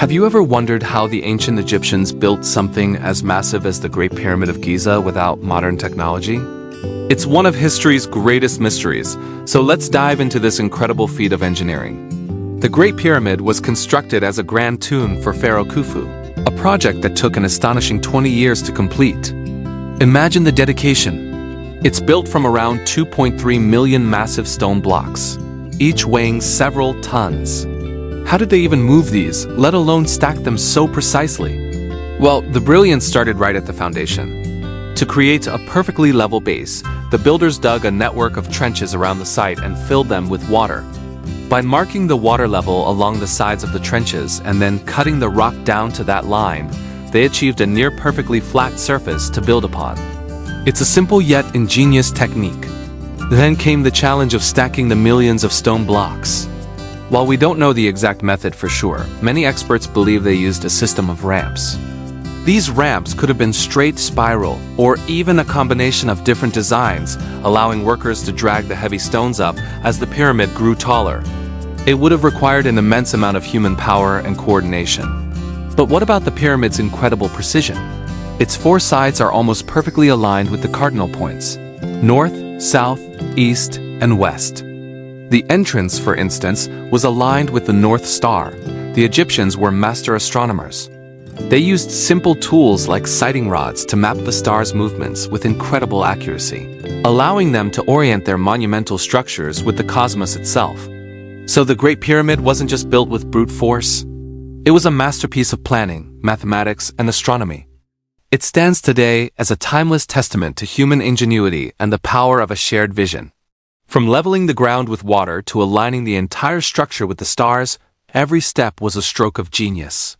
Have you ever wondered how the ancient Egyptians built something as massive as the Great Pyramid of Giza without modern technology? It's one of history's greatest mysteries, so let's dive into this incredible feat of engineering. The Great Pyramid was constructed as a grand tomb for Pharaoh Khufu, a project that took an astonishing 20 years to complete. Imagine the dedication. It's built from around 2.3 million massive stone blocks, each weighing several tons. How did they even move these, let alone stack them so precisely? Well, the brilliance started right at the foundation. To create a perfectly level base, the builders dug a network of trenches around the site and filled them with water. By marking the water level along the sides of the trenches and then cutting the rock down to that line, they achieved a near perfectly flat surface to build upon. It's a simple yet ingenious technique. Then came the challenge of stacking the millions of stone blocks. While we don't know the exact method for sure, many experts believe they used a system of ramps. These ramps could have been straight spiral, or even a combination of different designs, allowing workers to drag the heavy stones up as the pyramid grew taller. It would have required an immense amount of human power and coordination. But what about the pyramid's incredible precision? Its four sides are almost perfectly aligned with the cardinal points, north, south, east, and west. The entrance, for instance, was aligned with the North Star. The Egyptians were master astronomers. They used simple tools like sighting rods to map the star's movements with incredible accuracy, allowing them to orient their monumental structures with the cosmos itself. So the Great Pyramid wasn't just built with brute force. It was a masterpiece of planning, mathematics, and astronomy. It stands today as a timeless testament to human ingenuity and the power of a shared vision. From leveling the ground with water to aligning the entire structure with the stars, every step was a stroke of genius.